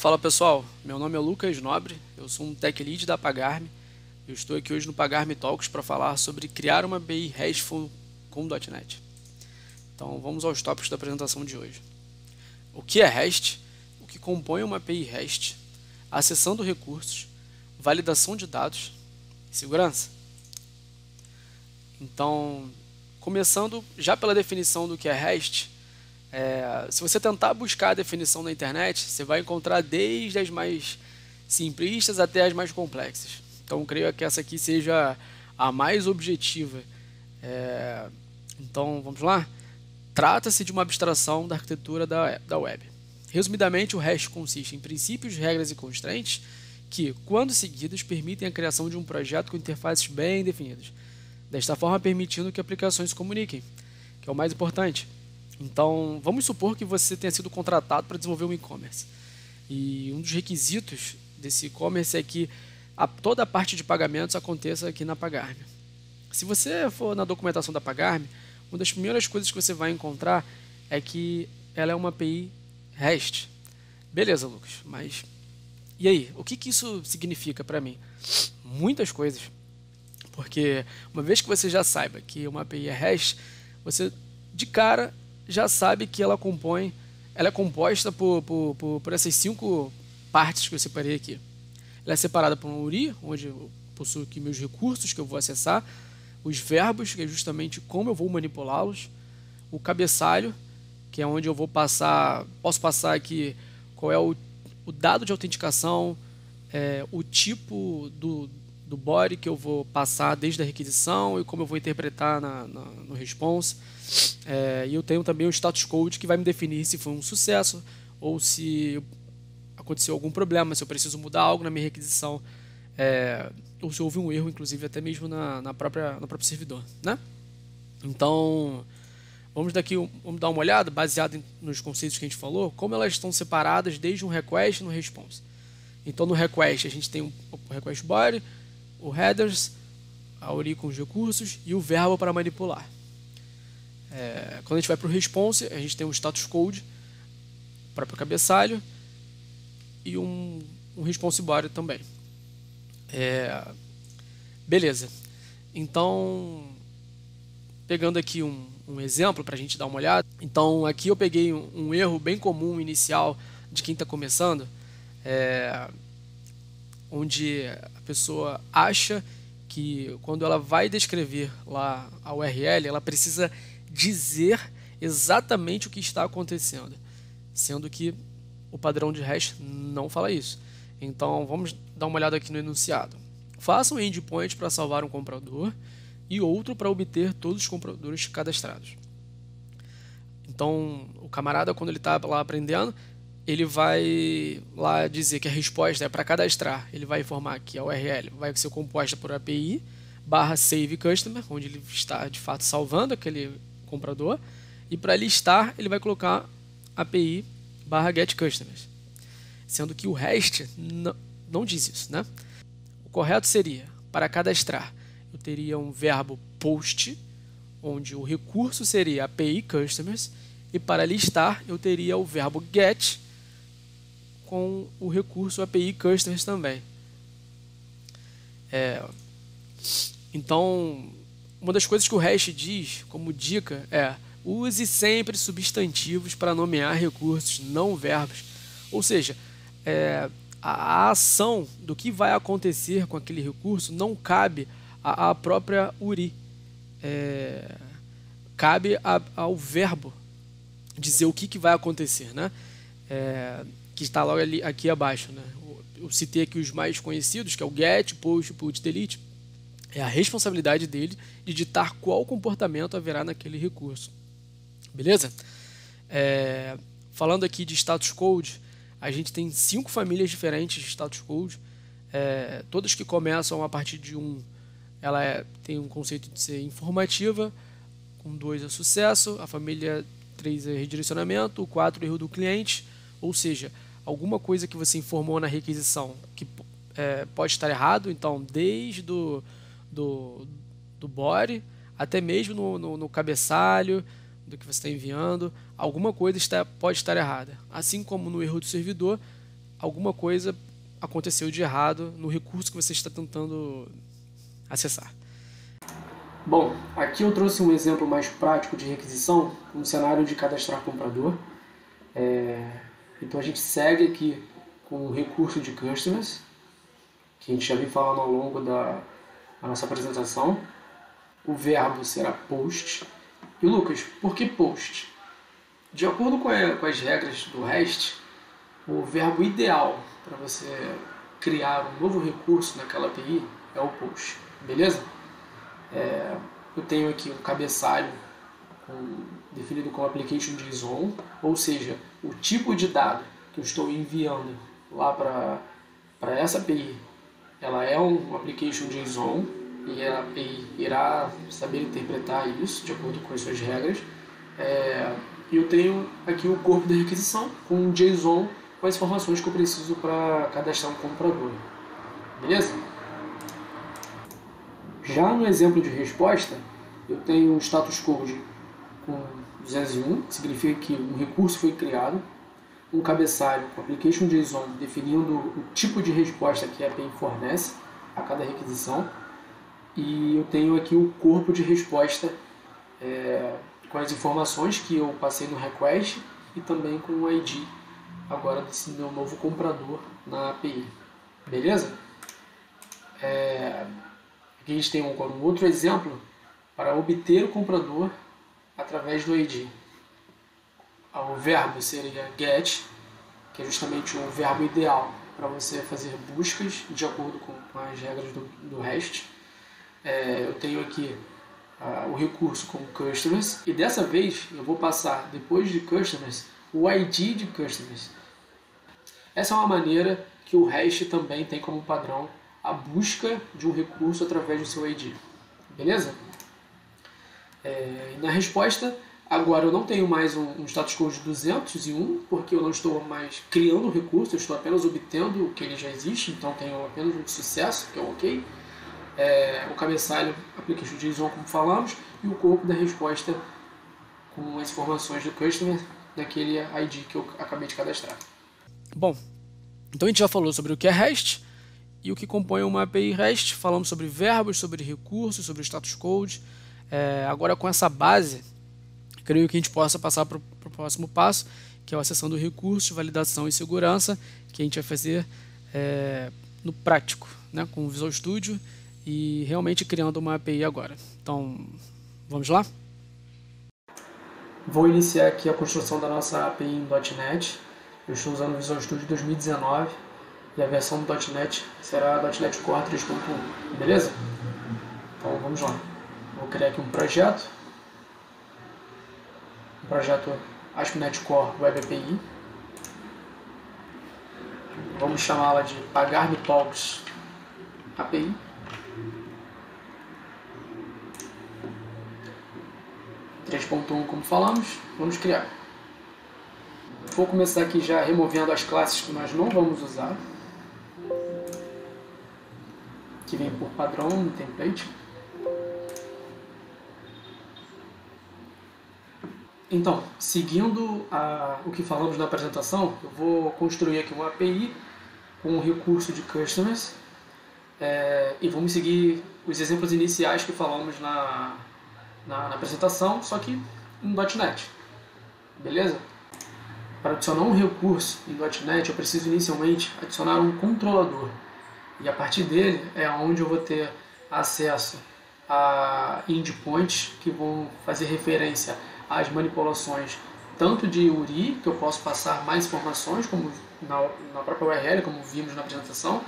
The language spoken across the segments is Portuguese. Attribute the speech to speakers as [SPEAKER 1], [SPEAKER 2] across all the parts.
[SPEAKER 1] Fala pessoal, meu nome é Lucas Nobre, eu sou um Tech Lead da Pagarme. Eu estou aqui hoje no Pagarme Talks para falar sobre criar uma API RESTful com .NET. Então vamos aos tópicos da apresentação de hoje. O que é REST? O que compõe uma API REST? Acessando recursos, validação de dados e segurança. Então, começando já pela definição do que é REST, é, se você tentar buscar a definição na internet, você vai encontrar desde as mais simplistas até as mais complexas. Então, creio que essa aqui seja a mais objetiva. É, então, vamos lá? Trata-se de uma abstração da arquitetura da, web. Resumidamente, o REST consiste em princípios, regras e constraints que, quando seguidos, permitem a criação de um projeto com interfaces bem definidas. Desta forma, permitindo que aplicações se comuniquem, que é o mais importante. Então, vamos supor que você tenha sido contratado para desenvolver um e-commerce. E um dos requisitos desse e-commerce é que a, toda a parte de pagamentos aconteça aqui na Pagarme. Se você for na documentação da Pagarme, uma das primeiras coisas que você vai encontrar é que ela é uma API REST. Beleza, Lucas, mas e aí? O que, que isso significa para mim? Muitas coisas. Porque uma vez que você já saiba que uma API é REST, você de cara já sabe que ela compõe, ela é composta por, por, por, por essas cinco partes que eu separei aqui. Ela é separada por um URI, onde eu possuo aqui meus recursos que eu vou acessar, os verbos, que é justamente como eu vou manipulá-los, o cabeçalho, que é onde eu vou passar, posso passar aqui qual é o, o dado de autenticação, é, o tipo do, do body que eu vou passar desde a requisição e como eu vou interpretar na, na, no response. É, e eu tenho também o status code que vai me definir se foi um sucesso ou se aconteceu algum problema, se eu preciso mudar algo na minha requisição, é, ou se houve um erro, inclusive até mesmo na, na, própria, no próprio servidor. Né? Então, vamos daqui vamos dar uma olhada, baseado em, nos conceitos que a gente falou, como elas estão separadas desde um request no response. Então, no request, a gente tem o request body, o headers, a URI com os recursos e o verbo para manipular. É, quando a gente vai para o response, a gente tem um status code, o próprio cabeçalho e um, um response body também. É, beleza. Então, pegando aqui um, um exemplo para a gente dar uma olhada. Então, aqui eu peguei um, um erro bem comum inicial de quem está começando, é, onde pessoa acha que quando ela vai descrever lá a URL, ela precisa dizer exatamente o que está acontecendo, sendo que o padrão de hash não fala isso. Então vamos dar uma olhada aqui no enunciado. Faça um endpoint para salvar um comprador e outro para obter todos os compradores cadastrados. Então o camarada quando ele está lá aprendendo, ele vai lá dizer que a resposta é para cadastrar. Ele vai informar que a URL vai ser composta por API barra save customer, onde ele está de fato salvando aquele comprador. E para listar, ele vai colocar API barra get customers. Sendo que o REST não, não diz isso, né? O correto seria, para cadastrar, eu teria um verbo post, onde o recurso seria API customers, e para listar eu teria o verbo get com o recurso API customers também. É, então, uma das coisas que o REST diz como dica é use sempre substantivos para nomear recursos, não verbos. Ou seja, é, a ação do que vai acontecer com aquele recurso não cabe à, própria URI. É, cabe a, ao verbo dizer o que, que vai acontecer, né? É, que está logo ali, aqui abaixo. Né? Eu citei aqui os mais conhecidos, que é o get, post, put, delete é a responsabilidade dele de ditar qual comportamento haverá naquele recurso. Beleza? É, falando aqui de status code, a gente tem cinco famílias diferentes de status code, é, todas que começam a partir de um. Ela é, tem um conceito de ser informativa, com dois é sucesso, a família 3 é redirecionamento, o 4 é erro do cliente, ou seja, alguma coisa que você informou na requisição que é, pode estar errado, então desde do do, do body, até mesmo no, no, no cabeçalho do que você está enviando, alguma coisa está, pode estar errada. Assim como no erro do servidor, alguma coisa aconteceu de errado no recurso que você está tentando acessar.
[SPEAKER 2] Bom, aqui eu trouxe um exemplo mais prático de requisição, um cenário de cadastrar comprador. É... Então a gente segue aqui com o recurso de customers, que a gente já vem falando ao longo da nossa apresentação. O verbo será post. E Lucas, por que post? De acordo com, a, com as regras do REST, o verbo ideal para você criar um novo recurso naquela API é o post, beleza? É, eu tenho aqui um cabeçalho com, definido como application JSON, ou seja, o tipo de dado que eu estou enviando lá para essa API, ela é um application JSON e a API irá saber interpretar isso de acordo com as suas regras. É, eu tenho aqui o corpo da requisição com um JSON com as informações que eu preciso para cadastrar um comprador. Beleza? Já no exemplo de resposta, eu tenho um status code com 201, que significa que um recurso foi criado, um cabeçalho com application JSON definindo o tipo de resposta que a API fornece a cada requisição, e eu tenho aqui o corpo de resposta é, com as informações que eu passei no request e também com o ID agora desse meu novo comprador na API. Beleza? É, aqui a gente tem agora um outro exemplo para obter o comprador através do ID. O verbo seria get, que é justamente o verbo ideal para você fazer buscas de acordo com, as regras do, do REST. É, eu tenho aqui uh, o recurso com customers e dessa vez eu vou passar depois de customers o ID de customers. Essa é uma maneira que o REST também tem como padrão a busca de um recurso através do seu ID. Beleza? É, na resposta, agora eu não tenho mais um, um status code 201, porque eu não estou mais criando um recurso, eu estou apenas obtendo o que ele já existe, então tenho apenas um sucesso, que é o OK. É, o cabeçalho application JSON, como falamos, e o corpo da resposta com as informações do customer daquele ID que eu acabei de cadastrar.
[SPEAKER 1] Bom, então a gente já falou sobre o que é REST e o que compõe uma API REST, falamos sobre verbos, sobre recursos, sobre status code. É, agora com essa base, creio que a gente possa passar para o próximo passo, que é a acessão do recurso, validação e segurança, que a gente vai fazer é, no prático, né, com o Visual Studio e realmente criando uma API agora. Então, vamos lá?
[SPEAKER 2] Vou iniciar aqui a construção da nossa API em .NET. Eu estou usando o Visual Studio 2019 e a versão do .NET será .NET Core 3.1, beleza? Então vamos lá. Criar aqui um projeto, um projeto ASP.NET Core Web API. Vamos chamá-la de Pagar Talks API. Ponto como falamos, vamos criar. Vou começar aqui já removendo as classes que nós não vamos usar. Que vem por padrão no template. Então, seguindo a, o que falamos na apresentação, eu vou construir aqui uma API com um recurso de customers é, e vamos seguir os exemplos iniciais que falamos na, na, na apresentação, só que em .NET. Beleza? Para adicionar um recurso em .NET, eu preciso inicialmente adicionar um controlador. E a partir dele é onde eu vou ter acesso a endpoints que vão fazer referência às manipulações tanto de URI, que eu posso passar mais informações, como na, na própria URL, como vimos na apresentação,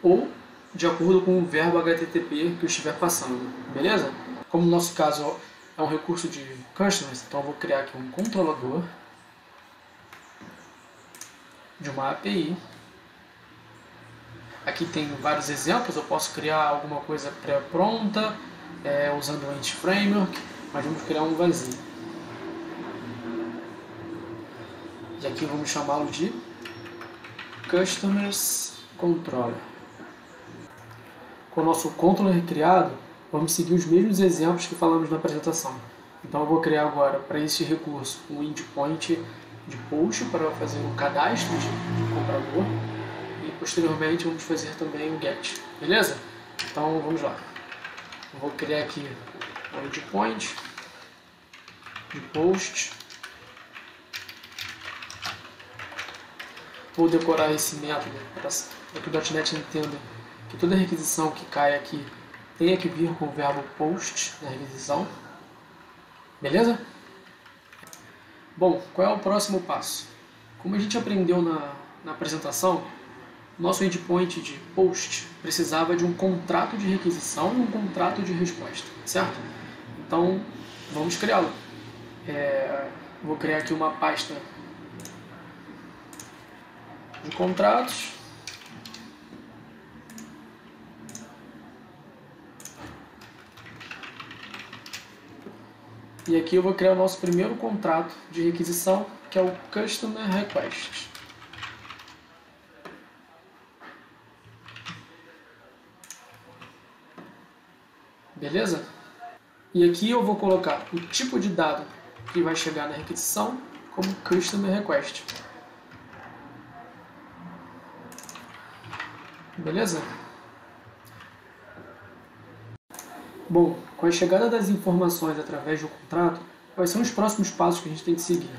[SPEAKER 2] ou de acordo com o verbo HTTP que eu estiver passando, beleza? Como no nosso caso é um recurso de customers, então eu vou criar aqui um controlador de uma API. Aqui tem vários exemplos, eu posso criar alguma coisa pré-pronta, é, usando o Ent Framework, mas vamos criar um vazio. E aqui vamos chamá-lo de Customers Controller. Com o nosso controller criado, vamos seguir os mesmos exemplos que falamos na apresentação. Então eu vou criar agora para este recurso um endpoint de post para fazer um cadastro de comprador. posteriormente vamos fazer também o get, beleza? Então vamos lá. Eu vou criar aqui um endpoint de post. Vou decorar esse método para que o .NET entenda que toda requisição que cai aqui tenha que vir com o verbo post na requisição. Beleza? Bom, qual é o próximo passo? Como a gente aprendeu na, na apresentação, nosso endpoint de post precisava de um contrato de requisição e um contrato de resposta, certo? Então, vamos criá-lo. É, vou criar aqui uma pasta de contratos. E aqui eu vou criar o nosso primeiro contrato de requisição, que é o Customer Request. Beleza? E aqui eu vou colocar o tipo de dado que vai chegar na requisição como Customer Request. Beleza? Bom, com a chegada das informações através do contrato, quais são os próximos passos que a gente tem que seguir?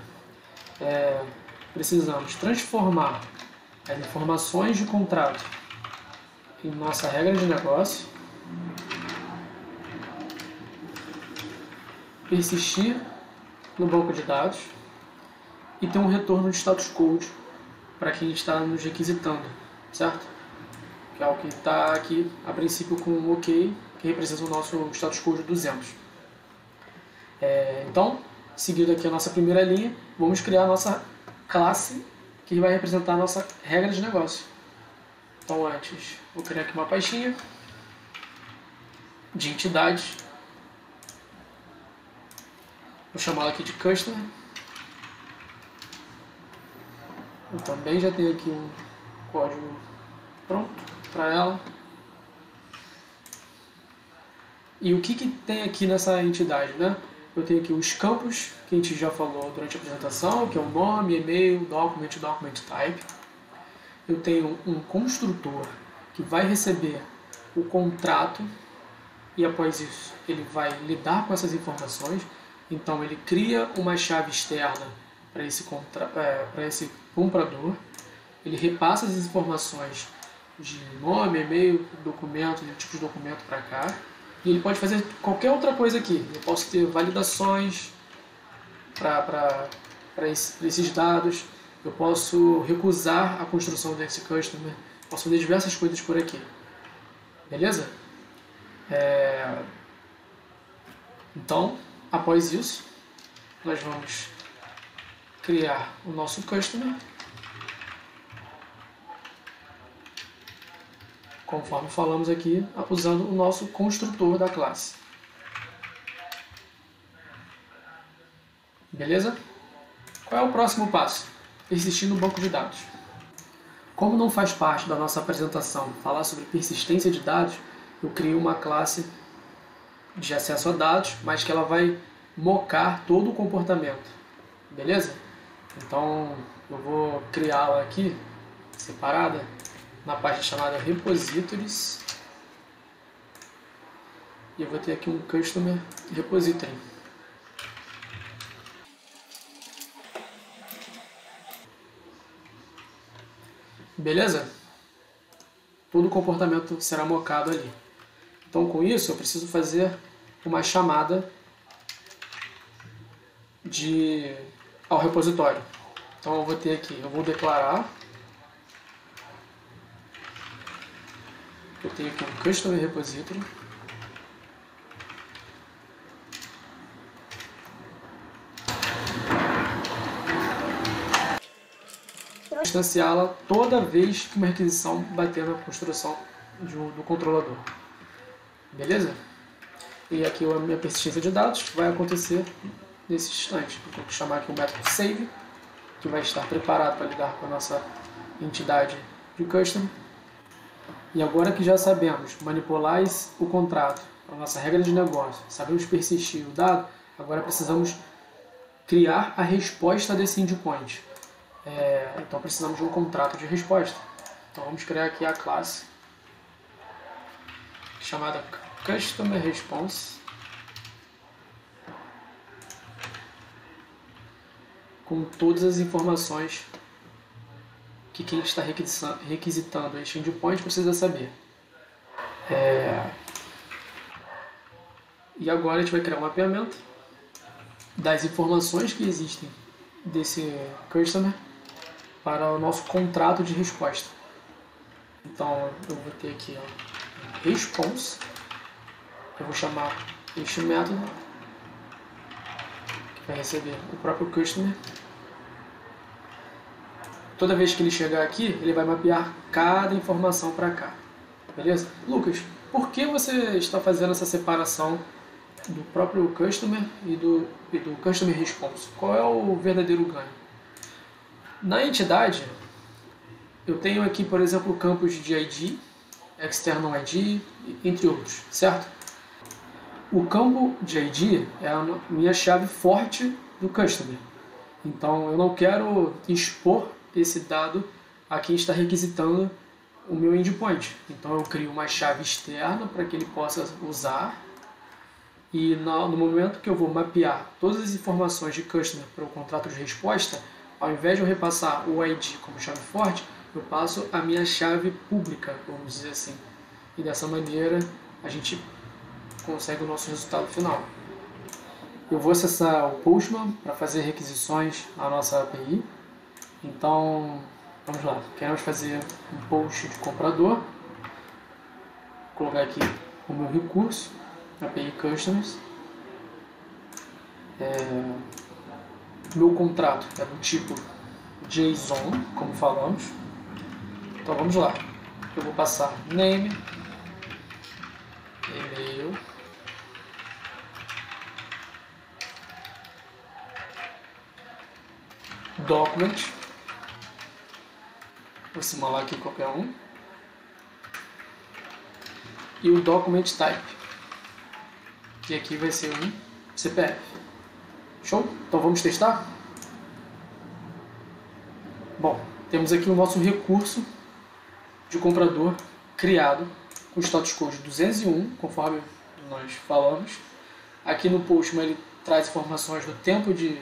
[SPEAKER 2] É, precisamos transformar as informações de contrato em nossa regra de negócio, persistir no banco de dados e ter um retorno de status code para quem está nos requisitando, certo? É que está aqui a princípio com um OK, que representa o nosso status code 200. É, então, seguindo aqui a nossa primeira linha, vamos criar a nossa classe que vai representar a nossa regra de negócio. Então, antes, vou criar aqui uma pastinha de entidades Vou chamá-la aqui de Customer. Eu também já tenho aqui um código pronto para ela. E o que, que tem aqui nessa entidade, né? Eu tenho aqui os campos, que a gente já falou durante a apresentação, que é o nome, e-mail, document, document type. Eu tenho um construtor que vai receber o contrato e após isso ele vai lidar com essas informações. Então ele cria uma chave externa para esse, contra, é, esse comprador, ele repassa as informações de nome, e-mail, documento, tipo de documento para cá, e ele pode fazer qualquer outra coisa aqui. Eu posso ter validações para esses dados, eu posso recusar a construção desse customer, posso fazer diversas coisas por aqui. Beleza? É... Então, Após isso, nós vamos criar o nosso customer conforme falamos aqui, usando o nosso construtor da classe. Beleza? Qual é o próximo passo? Persistir no banco de dados. Como não faz parte da nossa apresentação falar sobre persistência de dados, eu crio uma classe de acesso a dados, mas que ela vai mocar todo o comportamento. Beleza? Então eu vou criá-la aqui, separada, na página chamada Repositories. E eu vou ter aqui um Customer Repository. Beleza? Todo o comportamento será mocado ali. Então, com isso, eu preciso fazer uma chamada de ao repositório. Então, eu vou ter aqui, eu vou declarar eu tenho aqui um custom repository instanciá-la toda vez que uma requisição bater na construção do controlador. Beleza? E aqui a minha persistência de dados vai acontecer nesse instante. vou chamar aqui o método save, que vai estar preparado para lidar com a nossa entidade de custom. E agora que já sabemos manipular o contrato, a nossa regra de negócio, sabemos persistir o dado, agora precisamos criar a resposta desse endpoint. É, então precisamos de um contrato de resposta. Então vamos criar aqui a classe chamada Customer Response com todas as informações que quem está requisitando este endpoint precisa saber. É... E agora a gente vai criar um mapeamento das informações que existem desse customer para o nosso contrato de resposta. Então eu vou ter aqui ó, response, eu vou chamar este método que vai receber o próprio customer. Toda vez que ele chegar aqui, ele vai mapear cada informação para cá. Beleza? Lucas, por que você está fazendo essa separação do próprio customer e do, e do customer response? Qual é o verdadeiro ganho? Na entidade, eu tenho aqui, por exemplo, campos de ID, external ID, entre outros, certo? O campo de ID é a minha chave forte do customer. Então eu não quero expor esse dado a quem está requisitando o meu endpoint. Então eu crio uma chave externa para que ele possa usar e no momento que eu vou mapear todas as informações de customer para o contrato de resposta, ao invés de eu repassar o ID como chave forte, eu passo a minha chave pública, vamos dizer assim. E dessa maneira a gente consegue o nosso resultado final. Eu vou acessar o Postman para fazer requisições na nossa API. Então, vamos lá. Queremos fazer um post de comprador. Vou colocar aqui o meu recurso, API Customers. É, meu contrato é do tipo JSON, como falamos. Então vamos lá. Eu vou passar name, e-mail, document, vou simular aqui qualquer um, e o document type, que aqui vai ser um CPF. Show? Então vamos testar? Bom, temos aqui o nosso recurso de comprador criado com status code 201, conforme nós falamos. Aqui no Postman ele traz informações do tempo de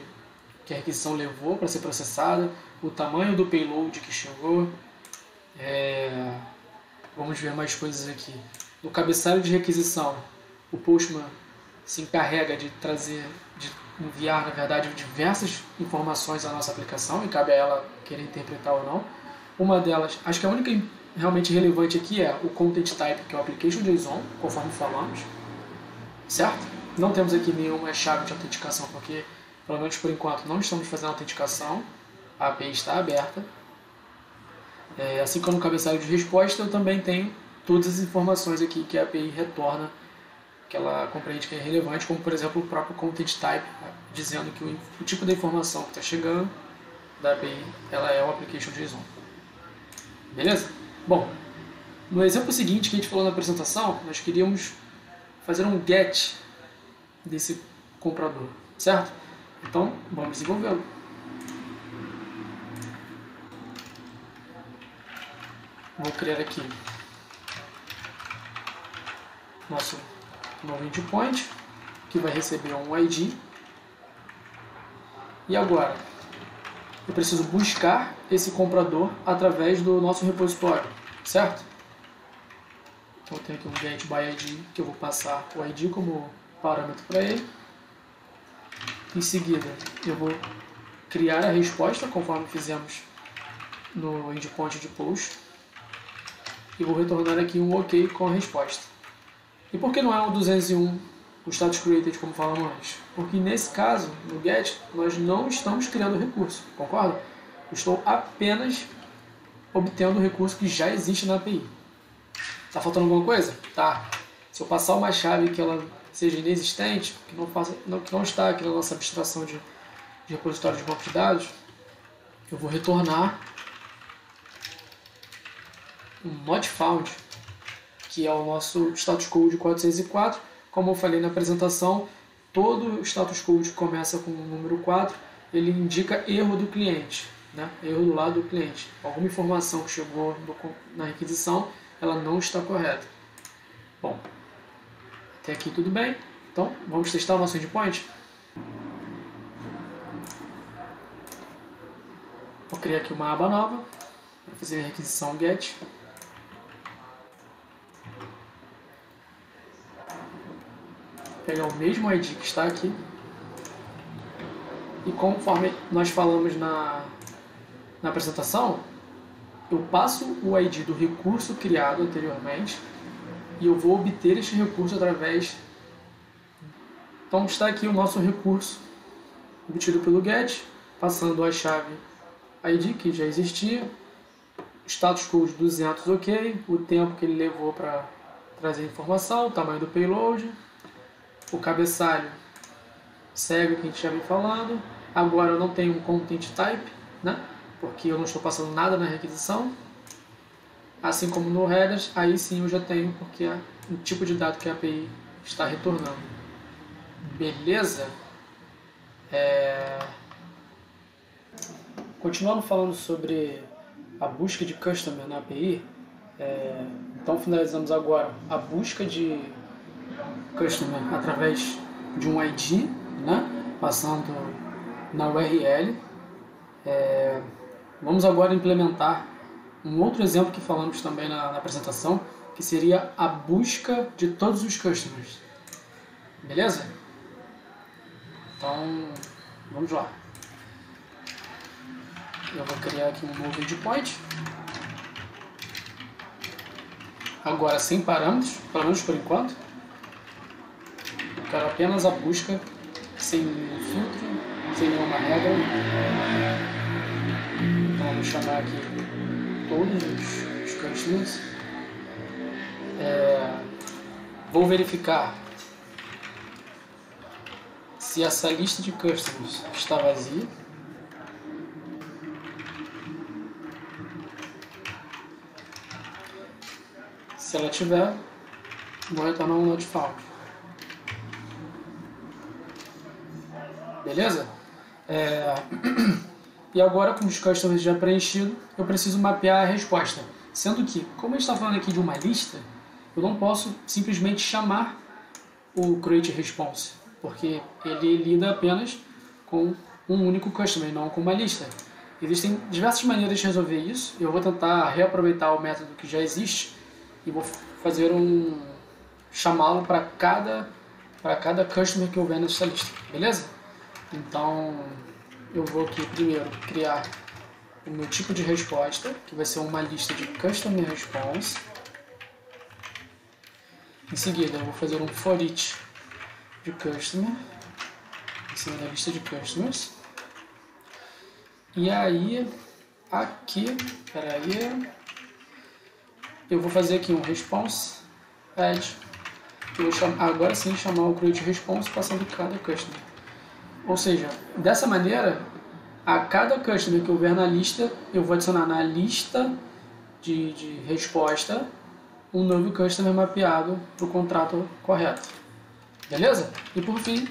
[SPEAKER 2] que a requisição levou para ser processada, o tamanho do payload que chegou. É... Vamos ver mais coisas aqui. No cabeçalho de requisição, o Postman se encarrega de trazer, de enviar, na verdade, diversas informações à nossa aplicação e cabe a ela querer interpretar ou não. Uma delas, acho que a única realmente relevante aqui é o content type, que é o application JSON, conforme falamos, certo? Não temos aqui nenhuma chave de autenticação, porque, pelo menos por enquanto, não estamos fazendo autenticação, a API está aberta. É, assim como no cabeçalho de resposta, eu também tenho todas as informações aqui que a API retorna, que ela compreende que é relevante, como por exemplo o próprio content type, dizendo que o, o tipo de informação que está chegando da API ela é o application JSON. Beleza? Bom, no exemplo seguinte que a gente falou na apresentação, nós queríamos fazer um get desse comprador, certo? Então, vamos desenvolvê-lo. Vou criar aqui nosso novo endpoint, que vai receber um ID. E agora, eu preciso buscar esse comprador através do nosso repositório, certo? Então eu tenho aqui um get by ID que eu vou passar o ID como parâmetro para ele. Em seguida eu vou criar a resposta conforme fizemos no endpoint de post e vou retornar aqui um OK com a resposta. E por que não é o 201 o status created, como falamos antes. Porque nesse caso, no get, nós não estamos criando recurso, concorda? estou apenas obtendo o recurso que já existe na API. Está faltando alguma coisa? Tá. Se eu passar uma chave que ela seja inexistente, que não, faça, não, que não está aqui na nossa abstração de, de repositório de banco de dados, eu vou retornar not found, que é o nosso status code 404, como eu falei na apresentação, todo status code começa com o número 4, ele indica erro do cliente. né? erro do lado do cliente. Alguma informação que chegou na requisição, ela não está correta. Bom, até aqui tudo bem. Então, vamos testar o nosso endpoint? Vou criar aqui uma aba nova para fazer a requisição GET. Pegar o mesmo ID que está aqui. E conforme nós falamos na, na apresentação, eu passo o ID do recurso criado anteriormente e eu vou obter este recurso através. Então está aqui o nosso recurso obtido pelo GET, passando a chave ID que já existia, status code 200 ok, o tempo que ele levou para trazer informação, o tamanho do payload, o cabeçalho segue o que a gente já vem falando. Agora eu não tenho um content type, né? porque eu não estou passando nada na requisição. Assim como no headers, aí sim eu já tenho, porque é o tipo de dado que a API está retornando. Beleza? É... Continuando falando sobre a busca de customer na API, é... então finalizamos agora a busca de customer através de um ID, né? passando na URL. É... Vamos agora implementar um outro exemplo que falamos também na, na apresentação, que seria a busca de todos os customers. Beleza? Então, vamos lá. Eu vou criar aqui um novo endpoint. Agora sem parâmetros, pelo menos por enquanto. Quero apenas a busca sem filtro, sem nenhuma regra. Então vamos chamar aqui todos os, os customers. É, vou verificar se essa lista de customers está vazia. Se ela tiver, vou retornar um not found. Beleza? É... E agora, com os customers já preenchidos, eu preciso mapear a resposta. Sendo que, como a gente está falando aqui de uma lista, eu não posso simplesmente chamar o create response, porque ele lida apenas com um único customer, não com uma lista. Existem diversas maneiras de resolver isso. Eu vou tentar reaproveitar o método que já existe e vou fazer um chamá-lo para cada para cada customer que houver nessa lista, beleza? Então, eu vou aqui primeiro criar o meu tipo de resposta, que vai ser uma lista de Customer Response. Em seguida, eu vou fazer um for each de Customer, em cima da lista de Customers. E aí, aqui, peraí, eu vou fazer aqui um response add. Eu vou chamar, agora sim chamar o create response passando cada customer. Ou seja, dessa maneira, a cada customer que houver na lista, eu vou adicionar na lista de, de resposta um novo customer mapeado para o contrato correto. Beleza? E por fim,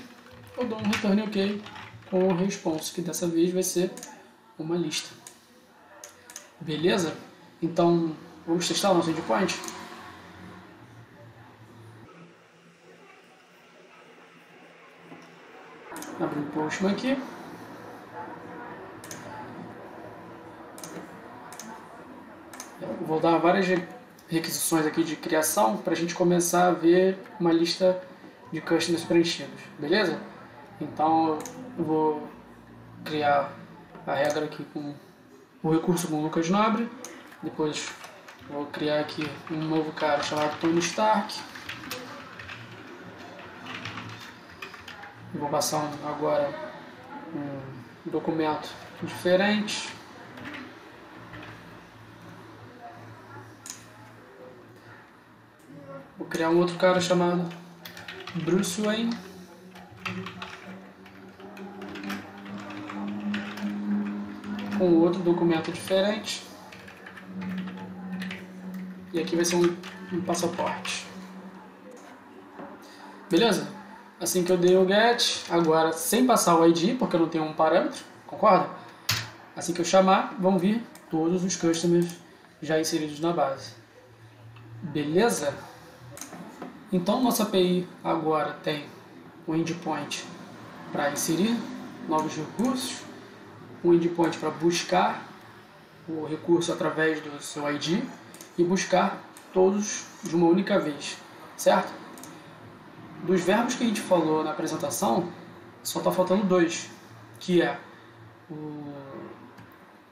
[SPEAKER 2] eu dou um return OK com o response, que dessa vez vai ser uma lista. Beleza? Então, vamos testar o nosso endpoint? Abrir o Postman aqui. vou dar várias requisições aqui de criação para a gente começar a ver uma lista de customers preenchidos, beleza? Então eu vou criar a regra aqui com o recurso com o Lucas Nobre, depois vou criar aqui um novo cara chamado Tony Stark. Vou passar agora um documento diferente. criar um outro cara chamado Bruce Wayne. Com outro documento diferente. E aqui vai ser um, um passaporte. Beleza? Assim que eu dei o get, agora sem passar o ID, porque eu não tenho um parâmetro, concorda? Assim que eu chamar, vão vir todos os customers já inseridos na base. Beleza? Então nossa API agora tem um endpoint para inserir novos recursos, um endpoint para buscar o recurso através do seu ID e buscar todos de uma única vez, certo? Dos verbos que a gente falou na apresentação, só está faltando dois, que é o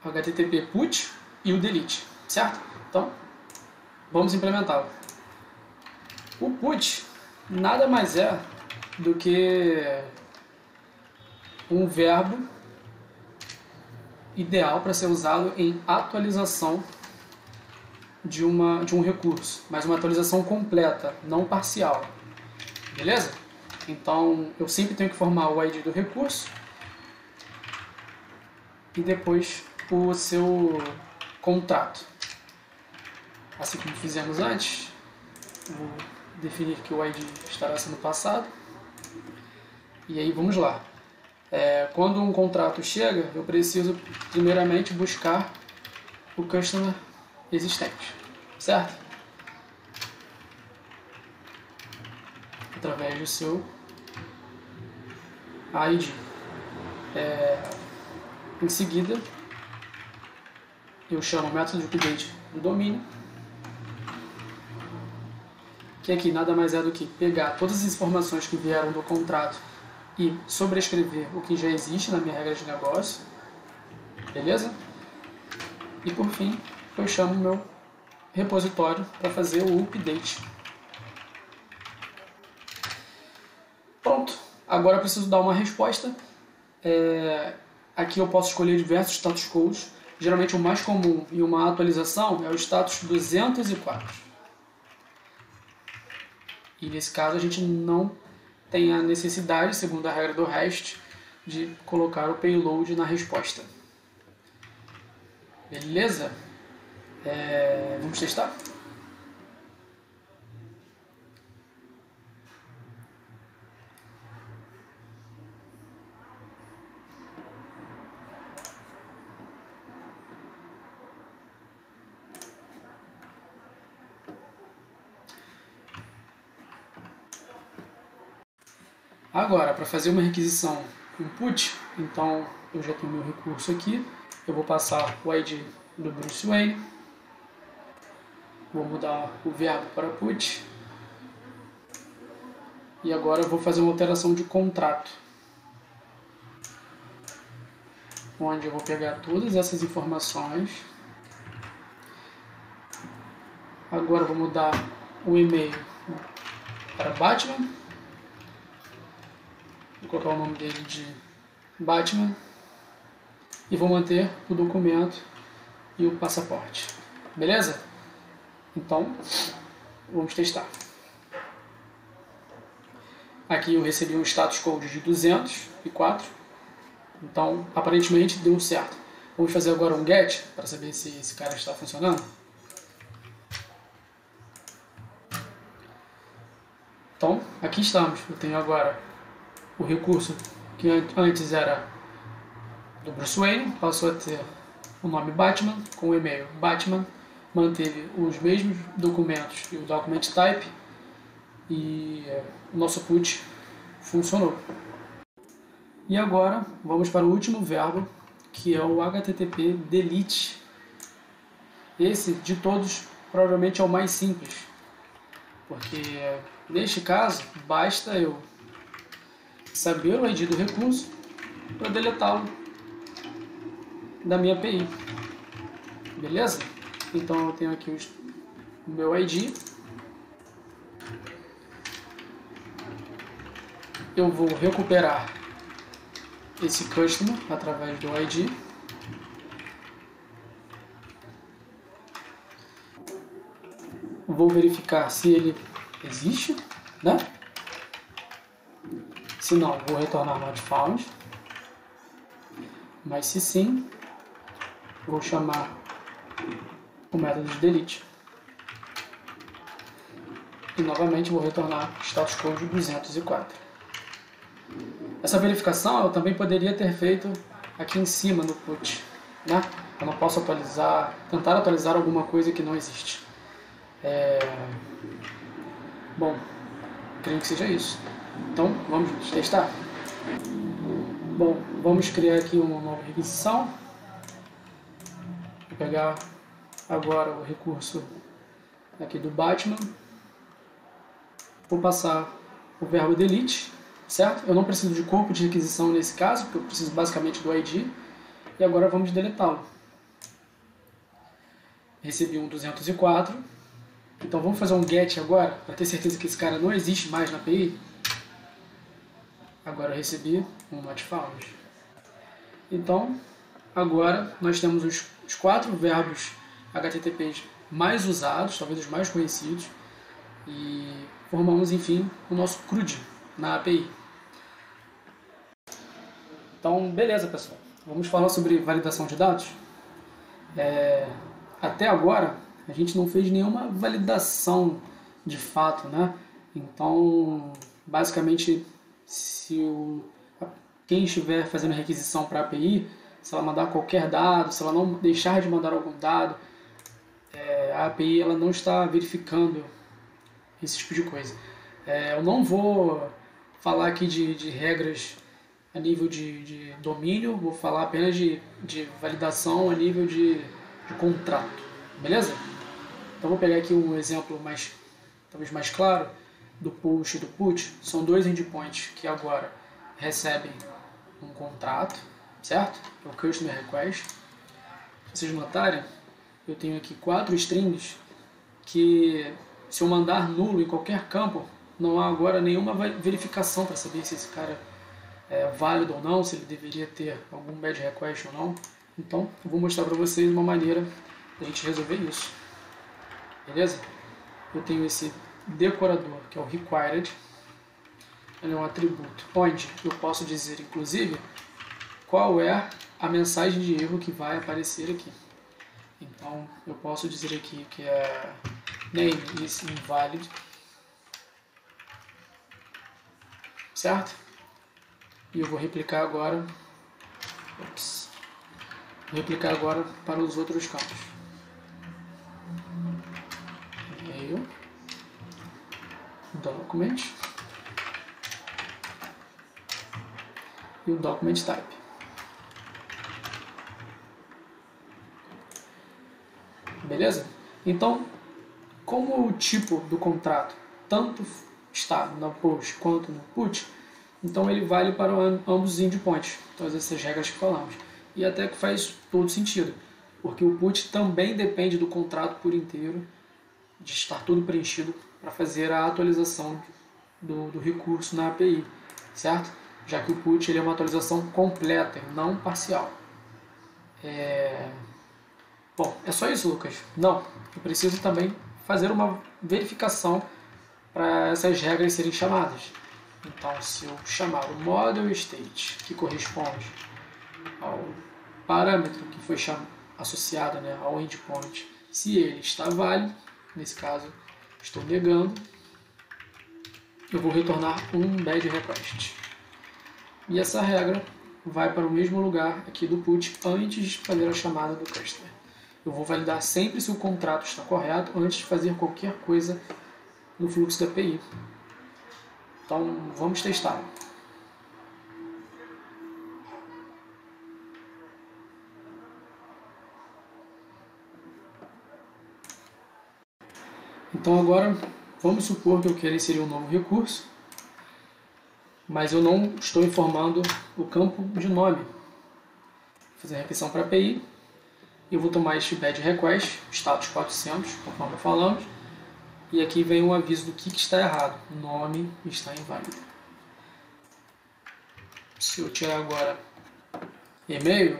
[SPEAKER 2] HTTP put e o delete, certo? Então, vamos implementá-lo. O put nada mais é do que um verbo ideal para ser usado em atualização de, uma, de um recurso, mas uma atualização completa, não parcial. Beleza? Então eu sempre tenho que formar o ID do recurso e depois o seu contrato. Assim como fizemos antes, vou definir que o ID estará sendo passado. E aí vamos lá. É, quando um contrato chega, eu preciso primeiramente buscar o customer existente, certo? Através do seu ID. É, em seguida, eu chamo o método de update do domínio, que aqui nada mais é do que pegar todas as informações que vieram do contrato e sobrescrever o que já existe na minha regra de negócio, beleza? E por fim, eu chamo meu repositório para fazer o update. Pronto, agora eu preciso dar uma resposta. É, aqui eu posso escolher diversos status codes. Geralmente o mais comum em uma atualização é o status 204. E nesse caso a gente não tem a necessidade, segundo a regra do REST, de colocar o payload na resposta. Beleza? É, vamos testar? Agora, para fazer uma requisição input, então eu já tenho meu recurso aqui, eu vou passar o ID do Bruce Wayne, vou mudar o verbo para put, e agora eu vou fazer uma alteração de contrato, onde eu vou pegar todas essas informações, agora eu vou mudar o e-mail para Batman, Vou colocar o nome dele de Batman e vou manter o documento e o passaporte. Beleza? Então, vamos testar. Aqui eu recebi um status code de 204. Então, aparentemente deu certo. Vamos fazer agora um get para saber se esse cara está funcionando. Então, aqui estamos. Eu tenho agora o recurso que antes era do Bruce Wayne passou a ter o nome Batman com o e-mail Batman, manteve os mesmos documentos e o document type e é, o nosso put funcionou. E agora vamos para o último verbo que é o HTTP delete. Esse de todos provavelmente é o mais simples, porque neste caso basta eu saber o ID do recurso para deletá-lo da minha API. Beleza? Então eu tenho aqui o meu ID. Eu vou recuperar esse customer através do ID. Vou verificar se ele existe, né? Se não, vou retornar not found. Mas se sim, vou chamar o método de delete. E novamente vou retornar status code 204. Essa verificação eu também poderia ter feito aqui em cima no put, né? Eu não posso atualizar, tentar atualizar alguma coisa que não existe. É... Bom, creio que seja isso. Então, vamos testar. Bom, vamos criar aqui uma nova requisição. Vou pegar agora o recurso aqui do Batman. Vou passar o verbo delete, certo? Eu não preciso de corpo de requisição nesse caso, porque eu preciso basicamente do ID. E agora vamos deletá-lo. Recebi um 204. Então vamos fazer um get agora, para ter certeza que esse cara não existe mais na API. Agora eu recebi um not found. Então, agora nós temos os, os quatro verbos HTTPs mais usados, talvez os mais conhecidos, e formamos, enfim, o nosso CRUD na API. Então, beleza, pessoal. Vamos falar sobre validação de dados. É, até agora, a gente não fez nenhuma validação de fato, né? Então, basicamente, se o, quem estiver fazendo requisição para a API, se ela mandar qualquer dado, se ela não deixar de mandar algum dado, é, a API ela não está verificando esse tipo de coisa. É, eu não vou falar aqui de, de regras a nível de, de, domínio, vou falar apenas de, de validação a nível de, de contrato, beleza? Então vou pegar aqui um exemplo mais, talvez mais claro do push e do put. São dois endpoints que agora recebem um contrato, certo? É o customer request. Se vocês notarem, eu tenho aqui quatro strings que se eu mandar nulo em qualquer campo, não há agora nenhuma verificação para saber se esse cara é válido ou não, se ele deveria ter algum bad request ou não. Então, eu vou mostrar para vocês uma maneira da gente resolver isso. Beleza? Eu tenho esse decorador, que é o required. Ele é um atributo onde eu posso dizer, inclusive, qual é a mensagem de erro que vai aparecer aqui. Então, eu posso dizer aqui que é name is invalid, certo? E eu vou replicar agora, ops, vou replicar agora para os outros campos. E-mail, document e o document type. Beleza? Então, como o tipo do contrato tanto está no push quanto no put, então ele vale para ambos os endpoints, todas essas regras que falamos. E até que faz todo sentido, porque o put também depende do contrato por inteiro, de estar tudo preenchido para fazer a atualização do, do, recurso na API, certo? Já que o put ele é uma atualização completa, não parcial. É... Bom, é só isso, Lucas? Não, eu preciso também fazer uma verificação para essas regras serem chamadas. Então, se eu chamar o model state, que corresponde ao parâmetro que foi associado né, ao endpoint, se ele está válido, nesse caso estou negando, eu vou retornar um bad request. E essa regra vai para o mesmo lugar aqui do put antes de fazer a chamada do customer. Eu vou validar sempre se o contrato está correto antes de fazer qualquer coisa no fluxo da API. Então vamos testar. Então agora vamos supor que eu quero inserir um novo recurso, mas eu não estou informando o campo de nome. Vou fazer a requisição para a API, eu vou tomar este bad request, status 400, conforme falamos, e aqui vem um aviso do que, está errado, nome está inválido. Se eu tirar agora e-mail,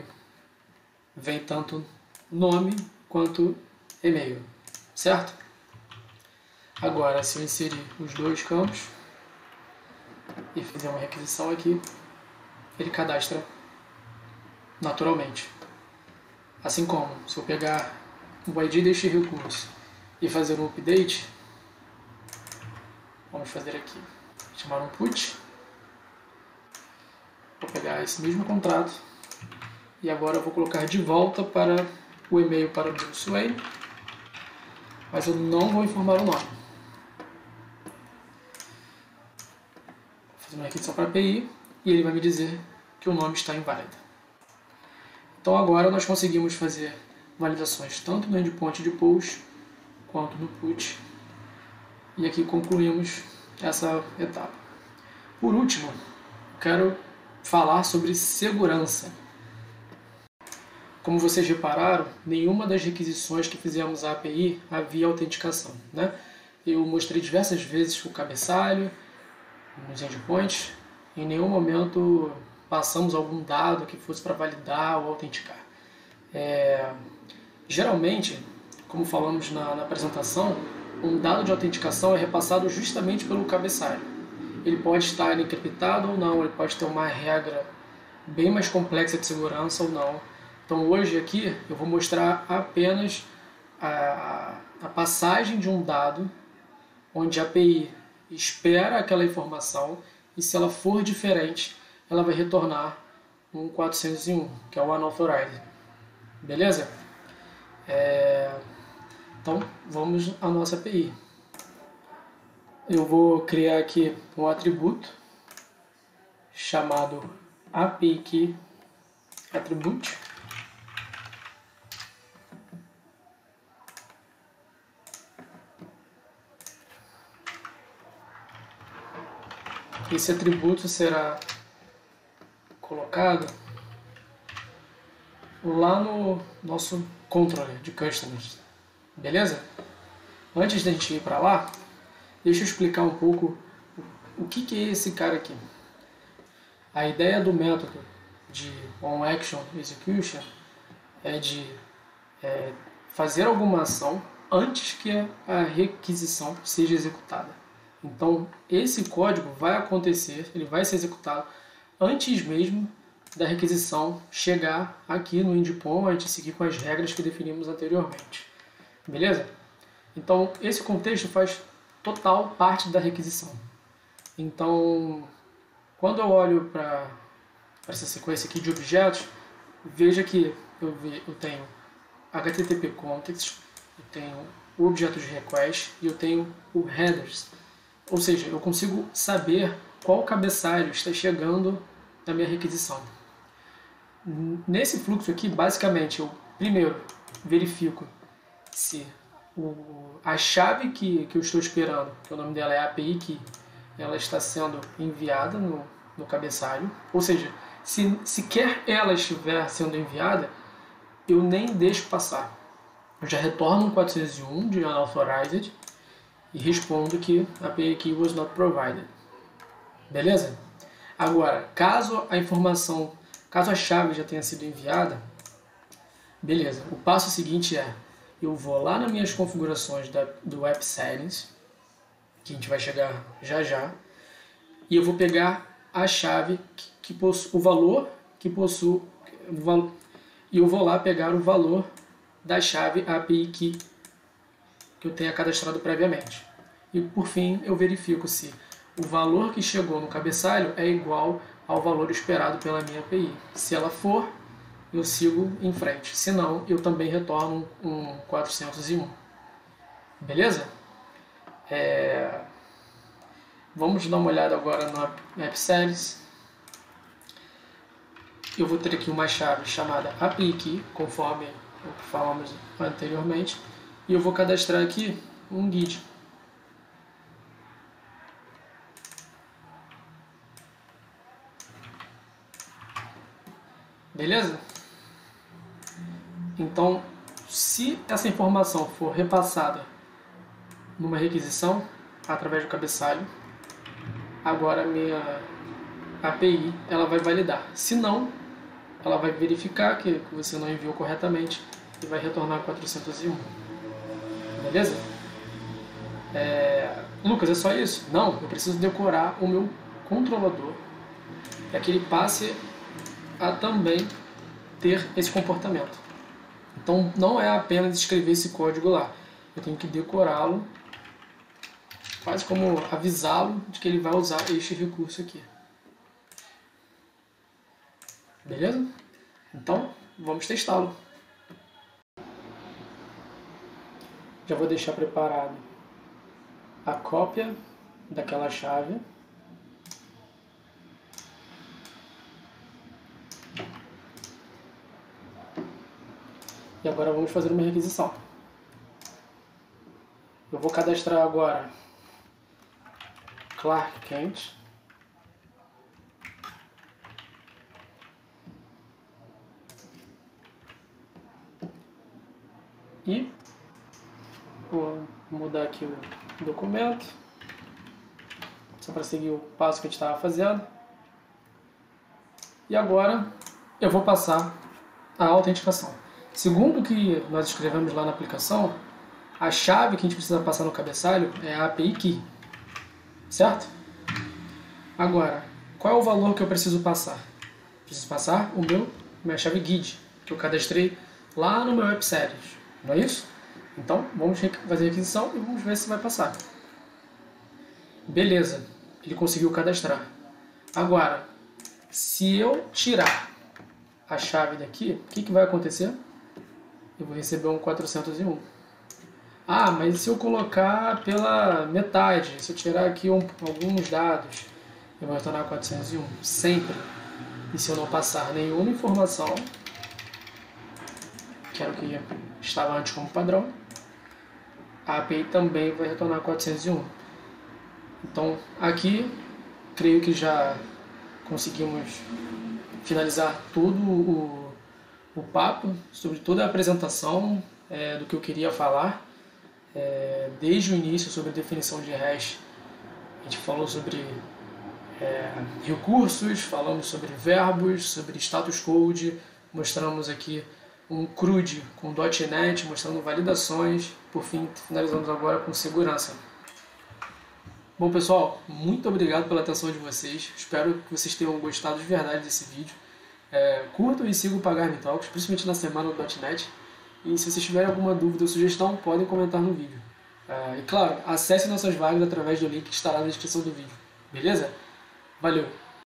[SPEAKER 2] vem tanto nome quanto e-mail, certo? Agora, se eu inserir os dois campos e fizer uma requisição aqui, ele cadastra naturalmente. Assim como, se eu pegar o ID deste recurso e fazer um update, vamos fazer aqui, chamar um put, vou pegar esse mesmo contrato E agora vou colocar de volta para o e-mail para o Bruce Wayne, mas eu não vou informar o nome. Vou fazer uma requisição para API e ele vai me dizer que o nome está inválido. Então agora nós conseguimos fazer validações tanto no endpoint de push quanto no put. E aqui concluímos essa etapa. Por último, quero falar sobre segurança. Como vocês repararam, nenhuma das requisições que fizemos à API havia autenticação. Né? Eu mostrei diversas vezes o cabeçalho nos endpoints, em nenhum momento passamos algum dado que fosse para validar ou autenticar. É, geralmente, como falamos na, na apresentação, um dado de autenticação é repassado justamente pelo cabeçalho. Ele pode estar encriptado ou não, ele pode ter uma regra bem mais complexa de segurança ou não. Então hoje aqui eu vou mostrar apenas a, a passagem de um dado onde a API espera aquela informação e se ela for diferente, ela vai retornar um 401, que é o unauthorized. Beleza? É... Então, vamos à nossa API. Eu vou criar aqui um atributo chamado API Key Attribute. Esse atributo será colocado lá no nosso controller de customers. Beleza? Antes da gente ir para lá, deixa eu explicar um pouco o que, que é esse cara aqui. A ideia do método de OnAction Execution é de é, fazer alguma ação antes que a requisição seja executada. Então, esse código vai acontecer, ele vai ser executado antes mesmo da requisição chegar aqui no endpoint e seguir com as regras que definimos anteriormente. Beleza? Então, esse contexto faz total parte da requisição. Então, quando eu olho para essa sequência aqui de objetos, veja que eu, ve, eu tenho HTTP context, eu tenho o objeto de request e eu tenho o headers. Ou seja, eu consigo saber qual cabeçalho está chegando na minha requisição. Nesse fluxo aqui, basicamente, eu primeiro verifico se o, a chave que, que eu estou esperando, que o nome dela é API que ela está sendo enviada no, no cabeçalho. Ou seja, se sequer ela estiver sendo enviada, eu nem deixo passar. Eu já retorno um 401 de unauthorized e respondo que a API key was not provided. Beleza? Agora, caso a informação, caso a chave já tenha sido enviada, beleza. O passo seguinte é, eu vou lá nas minhas configurações da, do App Settings, que a gente vai chegar já já, e eu vou pegar a chave que, que possui, o valor que possui, o valor, e eu vou lá pegar o valor da chave API key que eu tenha cadastrado previamente. E por fim, eu verifico se o valor que chegou no cabeçalho é igual ao valor esperado pela minha API. Se ela for, eu sigo em frente. Se não, eu também retorno um 401. Beleza? É... Vamos dar uma olhada agora no App Series. Eu vou ter aqui uma chave chamada API Key, conforme o que falamos anteriormente. E eu vou cadastrar aqui um guide. Beleza? Então, se essa informação for repassada numa requisição através do cabeçalho, agora a minha API ela vai validar. Se não, ela vai verificar que você não enviou corretamente e vai retornar 401. Beleza? É... Lucas, é só isso? Não, eu preciso decorar o meu controlador para que ele passe a também ter esse comportamento. Então não é apenas escrever esse código lá, eu tenho que decorá-lo, quase como avisá-lo de que ele vai usar este recurso aqui. Beleza? Então, vamos testá-lo. Já vou deixar preparado a cópia daquela chave. E agora vamos fazer uma requisição. Eu vou cadastrar agora Clark Kent. E vou mudar aqui o documento, só para seguir o passo que a gente estava fazendo. E agora eu vou passar a autenticação. Segundo o que nós escrevemos lá na aplicação, a chave que a gente precisa passar no cabeçalho é a API Key, certo? Agora, qual é o valor que eu preciso passar? Preciso passar o meu minha chave guide que eu cadastrei lá no meu Web Series, não é isso? Então, vamos fazer a aquisição e vamos ver se vai passar. Beleza, ele conseguiu cadastrar. Agora, se eu tirar a chave daqui, o que, que vai acontecer? Eu vou receber um 401. Ah, mas se eu colocar pela metade, se eu tirar aqui um, alguns dados, eu vou retornar 401. Sempre. E se eu não passar nenhuma informação, que era o que estava antes como padrão, a API também vai retornar 401. Então, aqui, creio que já conseguimos finalizar todo o, o papo sobre toda a apresentação é, do que eu queria falar. É, desde o início sobre a definição de hash, a gente falou sobre é, recursos, falamos sobre verbos, sobre status code, mostramos aqui um CRUD com .NET, mostrando validações, por fim, finalizamos agora com segurança. Bom pessoal, muito obrigado pela atenção de vocês, espero que vocês tenham gostado de verdade desse vídeo. É, curtam e sigam o Pagar Talks, principalmente na semana do .NET. E se vocês tiverem alguma dúvida ou sugestão, podem comentar no vídeo. É, e claro, acesse nossas vagas através do link que estará na descrição do vídeo. Beleza? Valeu!